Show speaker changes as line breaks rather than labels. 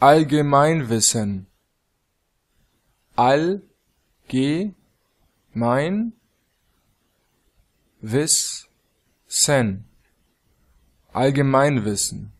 Allgemeinwissen. All, ge, mein, wissen. Allgemeinwissen